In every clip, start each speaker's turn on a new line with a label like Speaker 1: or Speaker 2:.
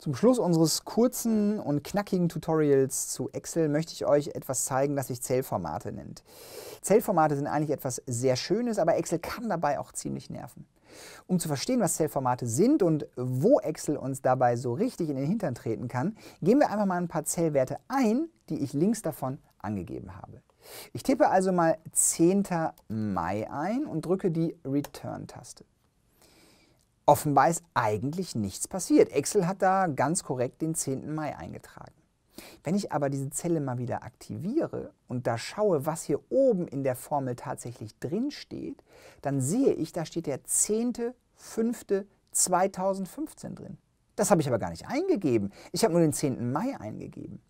Speaker 1: Zum Schluss unseres kurzen und knackigen Tutorials zu Excel möchte ich euch etwas zeigen, das sich Zellformate nennt. Zellformate sind eigentlich etwas sehr Schönes, aber Excel kann dabei auch ziemlich nerven. Um zu verstehen, was Zellformate sind und wo Excel uns dabei so richtig in den Hintern treten kann, geben wir einfach mal ein paar Zellwerte ein, die ich links davon angegeben habe. Ich tippe also mal 10. Mai ein und drücke die Return-Taste. Offenbar ist eigentlich nichts passiert. Excel hat da ganz korrekt den 10. Mai eingetragen. Wenn ich aber diese Zelle mal wieder aktiviere und da schaue, was hier oben in der Formel tatsächlich drin steht, dann sehe ich, da steht der 10.05.2015 drin. Das habe ich aber gar nicht eingegeben. Ich habe nur den 10. Mai eingegeben.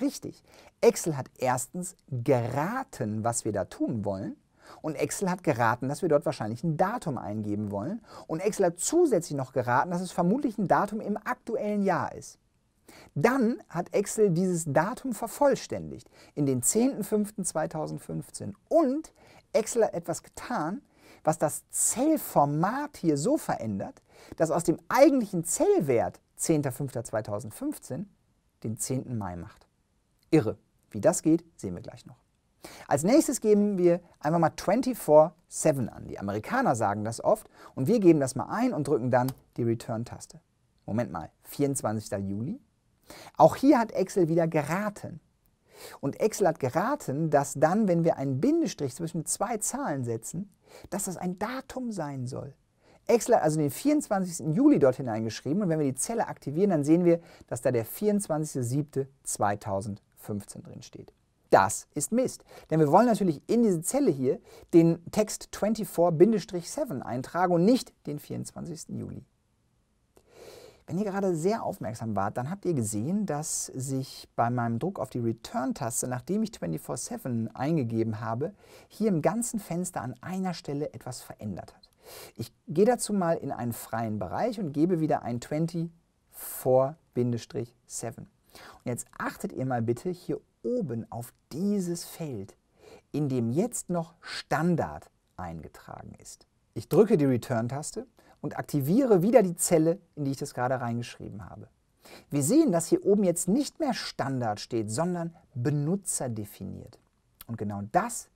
Speaker 1: Richtig. Excel hat erstens geraten, was wir da tun wollen. Und Excel hat geraten, dass wir dort wahrscheinlich ein Datum eingeben wollen. Und Excel hat zusätzlich noch geraten, dass es vermutlich ein Datum im aktuellen Jahr ist. Dann hat Excel dieses Datum vervollständigt in den 10.05.2015 und Excel hat etwas getan, was das Zellformat hier so verändert, dass aus dem eigentlichen Zellwert 10.05.2015 den 10. Mai macht. Irre. Wie das geht, sehen wir gleich noch. Als nächstes geben wir einfach mal 24-7 an. Die Amerikaner sagen das oft und wir geben das mal ein und drücken dann die Return-Taste. Moment mal, 24. Juli? Auch hier hat Excel wieder geraten. Und Excel hat geraten, dass dann, wenn wir einen Bindestrich zwischen zwei Zahlen setzen, dass das ein Datum sein soll. Excel hat also den 24. Juli dort hineingeschrieben und wenn wir die Zelle aktivieren, dann sehen wir, dass da der 24.07.2015 drin steht. Das ist Mist. Denn wir wollen natürlich in diese Zelle hier den Text 24-7 eintragen und nicht den 24. Juli. Wenn ihr gerade sehr aufmerksam wart, dann habt ihr gesehen, dass sich bei meinem Druck auf die Return-Taste, nachdem ich 24-7 eingegeben habe, hier im ganzen Fenster an einer Stelle etwas verändert hat. Ich gehe dazu mal in einen freien Bereich und gebe wieder ein 24-7. Und jetzt achtet ihr mal bitte hier oben auf dieses Feld, in dem jetzt noch Standard eingetragen ist. Ich drücke die Return-Taste und aktiviere wieder die Zelle, in die ich das gerade reingeschrieben habe. Wir sehen, dass hier oben jetzt nicht mehr Standard steht, sondern benutzerdefiniert. Und genau das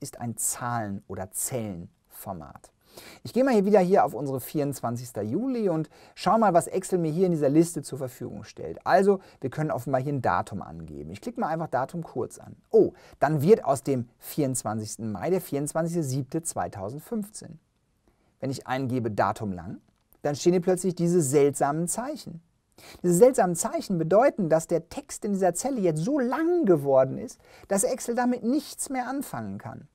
Speaker 1: ist ein Zahlen- oder Zellenformat. Ich gehe mal hier wieder hier auf unsere 24. Juli und schaue mal, was Excel mir hier in dieser Liste zur Verfügung stellt. Also, wir können offenbar hier ein Datum angeben. Ich klicke mal einfach Datum kurz an. Oh, dann wird aus dem 24. Mai der 24.07.2015. Wenn ich eingebe Datum lang, dann stehen hier plötzlich diese seltsamen Zeichen. Diese seltsamen Zeichen bedeuten, dass der Text in dieser Zelle jetzt so lang geworden ist, dass Excel damit nichts mehr anfangen kann.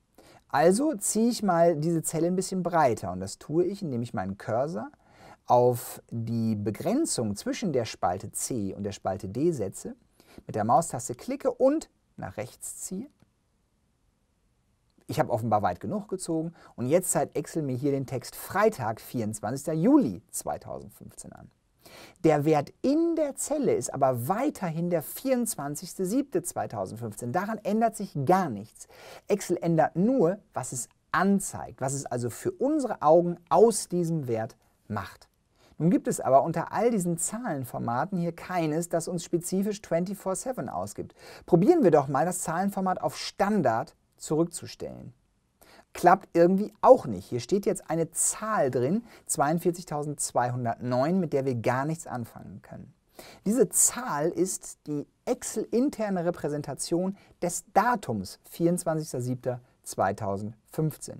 Speaker 1: Also ziehe ich mal diese Zelle ein bisschen breiter und das tue ich, indem ich meinen Cursor auf die Begrenzung zwischen der Spalte C und der Spalte D setze, mit der Maustaste klicke und nach rechts ziehe. Ich habe offenbar weit genug gezogen und jetzt zeigt Excel mir hier den Text Freitag, 24. Juli 2015 an. Der Wert in der Zelle ist aber weiterhin der 24.07.2015. Daran ändert sich gar nichts. Excel ändert nur, was es anzeigt, was es also für unsere Augen aus diesem Wert macht. Nun gibt es aber unter all diesen Zahlenformaten hier keines, das uns spezifisch 24-7 ausgibt. Probieren wir doch mal das Zahlenformat auf Standard zurückzustellen klappt irgendwie auch nicht. Hier steht jetzt eine Zahl drin, 42.209, mit der wir gar nichts anfangen können. Diese Zahl ist die Excel-interne Repräsentation des Datums 24.07.2015.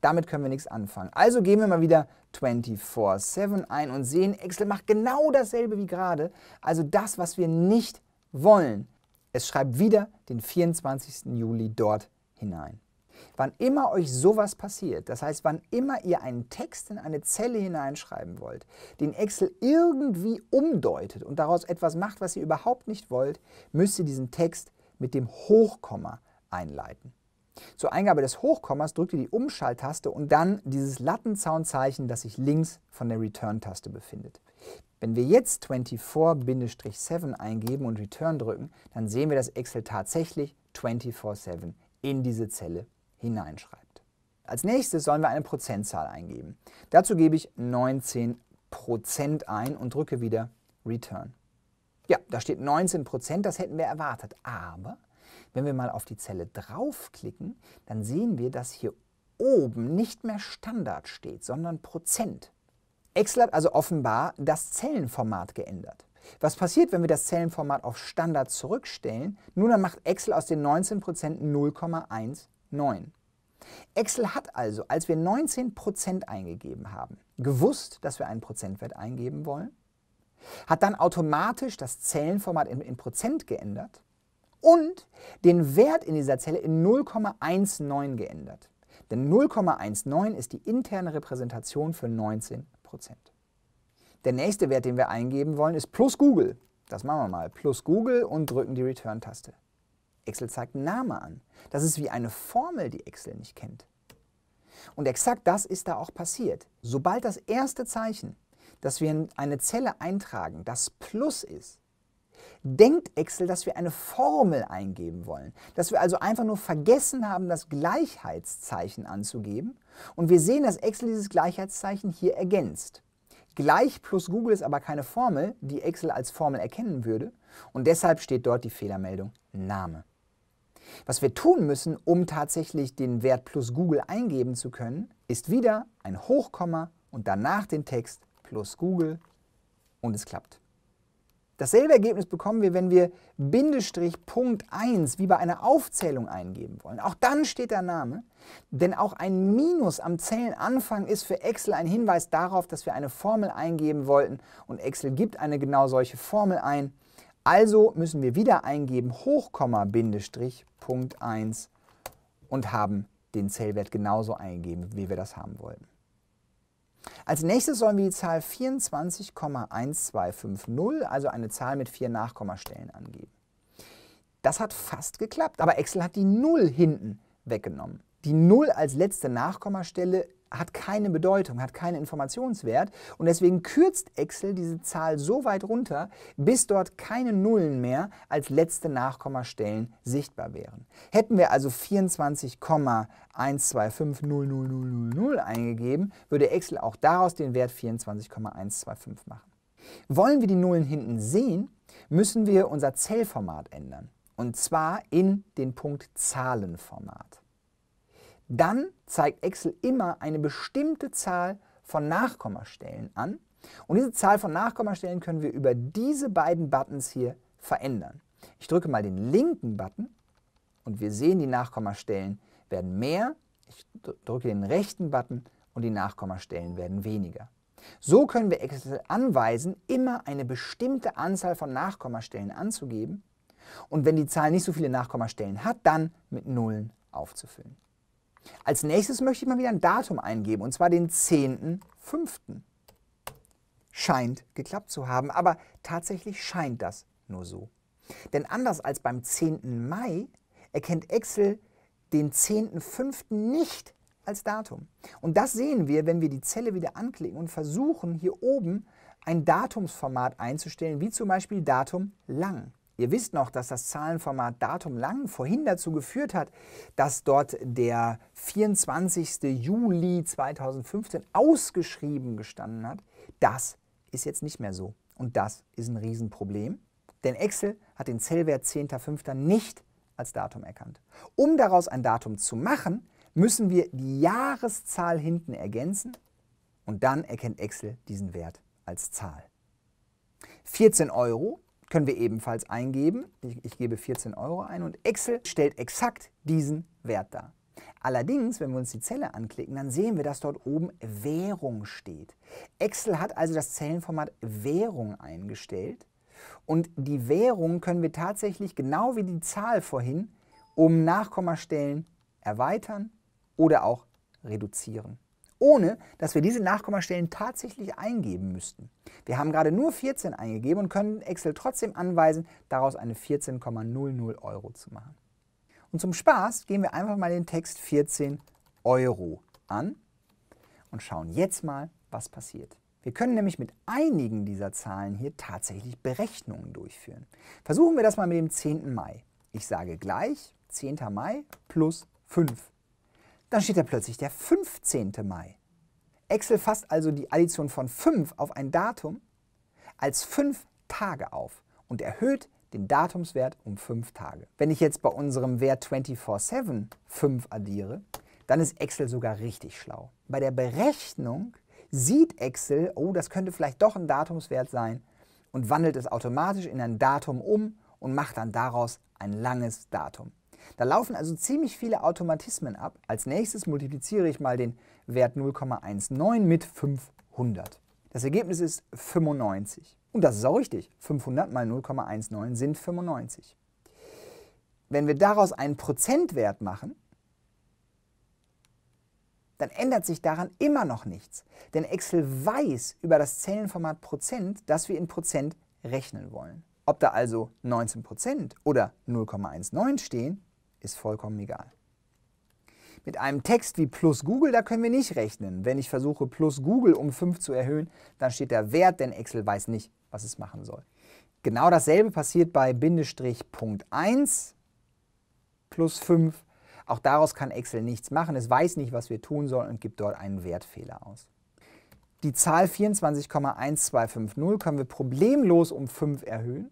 Speaker 1: Damit können wir nichts anfangen. Also gehen wir mal wieder 24-7 ein und sehen, Excel macht genau dasselbe wie gerade, also das, was wir nicht wollen. Es schreibt wieder den 24. Juli dort hinein. Wann immer euch sowas passiert, das heißt, wann immer ihr einen Text in eine Zelle hineinschreiben wollt, den Excel irgendwie umdeutet und daraus etwas macht, was ihr überhaupt nicht wollt, müsst ihr diesen Text mit dem Hochkomma einleiten. Zur Eingabe des Hochkommas drückt ihr die Umschalttaste und dann dieses Lattenzaunzeichen, das sich links von der Return-Taste befindet. Wenn wir jetzt 24-7 eingeben und Return drücken, dann sehen wir, dass Excel tatsächlich 24-7 in diese Zelle hineinschreibt. Als nächstes sollen wir eine Prozentzahl eingeben. Dazu gebe ich 19% ein und drücke wieder Return. Ja, da steht 19 Prozent, das hätten wir erwartet. Aber wenn wir mal auf die Zelle draufklicken, dann sehen wir, dass hier oben nicht mehr Standard steht, sondern Prozent. Excel hat also offenbar das Zellenformat geändert. Was passiert, wenn wir das Zellenformat auf Standard zurückstellen? Nun, dann macht Excel aus den 19% 0,19. Excel hat also, als wir 19% eingegeben haben, gewusst, dass wir einen Prozentwert eingeben wollen, hat dann automatisch das Zellenformat in, in Prozent geändert und den Wert in dieser Zelle in 0,19 geändert. Denn 0,19 ist die interne Repräsentation für 19% Der nächste Wert, den wir eingeben wollen, ist plus Google. Das machen wir mal. Plus Google und drücken die Return-Taste. Excel zeigt Namen an. Das ist wie eine Formel, die Excel nicht kennt. Und exakt das ist da auch passiert. Sobald das erste Zeichen, das wir in eine Zelle eintragen, das Plus ist, denkt Excel, dass wir eine Formel eingeben wollen. Dass wir also einfach nur vergessen haben, das Gleichheitszeichen anzugeben. Und wir sehen, dass Excel dieses Gleichheitszeichen hier ergänzt. Gleich plus Google ist aber keine Formel, die Excel als Formel erkennen würde. Und deshalb steht dort die Fehlermeldung Name. Was wir tun müssen, um tatsächlich den Wert plus Google eingeben zu können, ist wieder ein Hochkomma und danach den Text plus Google und es klappt. Dasselbe Ergebnis bekommen wir, wenn wir Bindestrich Punkt 1 wie bei einer Aufzählung eingeben wollen. Auch dann steht der Name, denn auch ein Minus am Zellenanfang ist für Excel ein Hinweis darauf, dass wir eine Formel eingeben wollten und Excel gibt eine genau solche Formel ein. Also müssen wir wieder eingeben Hochkomma Bindestrich Punkt 1 und haben den Zellwert genauso eingegeben, wie wir das haben wollten. Als nächstes sollen wir die Zahl 24,1250, also eine Zahl mit vier Nachkommastellen, angeben. Das hat fast geklappt, aber Excel hat die 0 hinten weggenommen. Die 0 als letzte Nachkommastelle hat keine Bedeutung, hat keinen Informationswert und deswegen kürzt Excel diese Zahl so weit runter, bis dort keine Nullen mehr als letzte Nachkommastellen sichtbar wären. Hätten wir also 24,12500000 eingegeben, würde Excel auch daraus den Wert 24,125 machen. Wollen wir die Nullen hinten sehen, müssen wir unser Zellformat ändern und zwar in den Punkt Zahlenformat dann zeigt Excel immer eine bestimmte Zahl von Nachkommastellen an. Und diese Zahl von Nachkommastellen können wir über diese beiden Buttons hier verändern. Ich drücke mal den linken Button und wir sehen, die Nachkommastellen werden mehr. Ich drücke den rechten Button und die Nachkommastellen werden weniger. So können wir Excel anweisen, immer eine bestimmte Anzahl von Nachkommastellen anzugeben und wenn die Zahl nicht so viele Nachkommastellen hat, dann mit Nullen aufzufüllen. Als nächstes möchte ich mal wieder ein Datum eingeben, und zwar den 10.05. Scheint geklappt zu haben, aber tatsächlich scheint das nur so. Denn anders als beim 10. Mai erkennt Excel den 10.05. nicht als Datum. Und das sehen wir, wenn wir die Zelle wieder anklicken und versuchen, hier oben ein Datumsformat einzustellen, wie zum Beispiel Datum lang. Ihr wisst noch, dass das Zahlenformat Datum lang vorhin dazu geführt hat, dass dort der 24. Juli 2015 ausgeschrieben gestanden hat. Das ist jetzt nicht mehr so. Und das ist ein Riesenproblem, denn Excel hat den Zellwert 10.05. nicht als Datum erkannt. Um daraus ein Datum zu machen, müssen wir die Jahreszahl hinten ergänzen und dann erkennt Excel diesen Wert als Zahl. 14 Euro können wir ebenfalls eingeben. Ich, ich, gebe 14 Euro ein und Excel stellt exakt diesen Wert dar. Allerdings, wenn wir uns die Zelle anklicken, dann sehen wir, dass dort oben Währung steht. Excel hat also das Zellenformat Währung eingestellt und die Währung können wir tatsächlich genau wie die Zahl vorhin um Nachkommastellen erweitern oder auch reduzieren ohne dass wir diese Nachkommastellen tatsächlich eingeben müssten. Wir haben gerade nur 14 eingegeben und können Excel trotzdem anweisen, daraus eine 14,00 Euro zu machen. Und zum Spaß gehen wir einfach mal den Text 14 Euro an und schauen jetzt mal, was passiert. Wir können nämlich mit einigen dieser Zahlen hier tatsächlich Berechnungen durchführen. Versuchen wir das mal mit dem 10. Mai. Ich sage gleich 10. Mai plus 5. Dann steht da plötzlich der 15. Mai. Excel fasst also die Addition von 5 auf ein Datum als 5 Tage auf. und erhöht den Datumswert um 5 Tage. Wenn ich jetzt bei unserem Wert 24-7 5 addiere, dann ist Excel sogar richtig schlau. Bei der Berechnung sieht Excel, oh, das könnte vielleicht doch ein Datumswert sein und wandelt es automatisch in ein Datum um und macht dann daraus ein langes Datum. Da laufen also ziemlich viele Automatismen ab. Als nächstes multipliziere ich mal den Wert 0,19 mit 500. Das Ergebnis ist 95. Und das ist auch richtig. 500 mal 0,19 sind 95. Wenn wir daraus einen Prozentwert machen, dann ändert sich daran immer noch nichts. Denn Excel weiß über das Zellenformat Prozent, dass wir in Prozent rechnen wollen. Ob da also 19% oder 0,19 stehen, ist vollkommen egal. Mit einem Text wie plus Google, da können wir nicht rechnen. Wenn ich versuche, plus Google um 5 zu erhöhen, dann steht der Wert, denn Excel weiß nicht, was es machen soll. Genau dasselbe passiert bei Bindestrich Punkt 1 plus 5. Auch daraus kann Excel nichts machen. Es weiß nicht, was wir tun sollen und gibt dort einen Wertfehler aus. Die Zahl 24,1250 können wir problemlos um 5 erhöhen.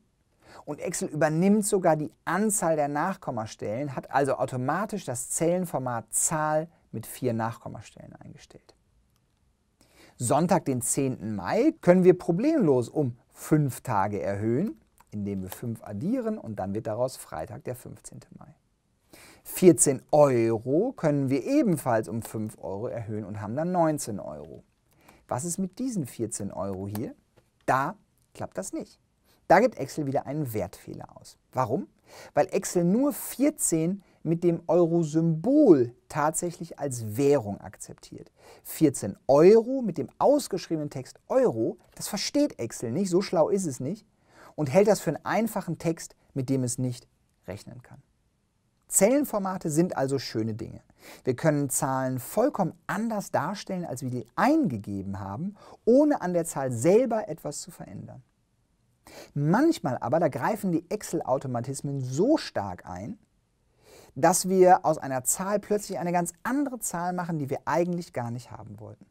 Speaker 1: Und Excel übernimmt sogar die Anzahl der Nachkommastellen, hat also automatisch das Zellenformat Zahl mit vier Nachkommastellen eingestellt. Sonntag, den 10. Mai, können wir problemlos um fünf Tage erhöhen, indem wir 5 addieren und dann wird daraus Freitag, der 15. Mai. 14 Euro können wir ebenfalls um 5 Euro erhöhen und haben dann 19 Euro. Was ist mit diesen 14 Euro hier? Da klappt das nicht. Da gibt Excel wieder einen Wertfehler aus. Warum? Weil Excel nur 14 mit dem Euro-Symbol tatsächlich als Währung akzeptiert. 14 Euro mit dem ausgeschriebenen Text Euro, das versteht Excel nicht, so schlau ist es nicht, und hält das für einen einfachen Text, mit dem es nicht rechnen kann. Zellenformate sind also schöne Dinge. Wir können Zahlen vollkommen anders darstellen, als wir die eingegeben haben, ohne an der Zahl selber etwas zu verändern. Manchmal aber, da greifen die Excel-Automatismen so stark ein, dass wir aus einer Zahl plötzlich eine ganz andere Zahl machen, die wir eigentlich gar nicht haben wollten.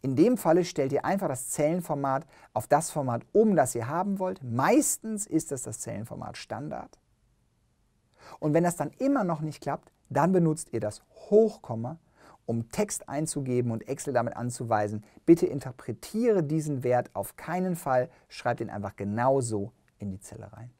Speaker 1: In dem Falle stellt ihr einfach das Zellenformat auf das Format um, das ihr haben wollt. Meistens ist es das Zellenformat Standard. Und wenn das dann immer noch nicht klappt, dann benutzt ihr das Hochkomma um Text einzugeben und Excel damit anzuweisen, bitte interpretiere diesen Wert auf keinen Fall, schreibt ihn einfach genauso in die Zelle rein.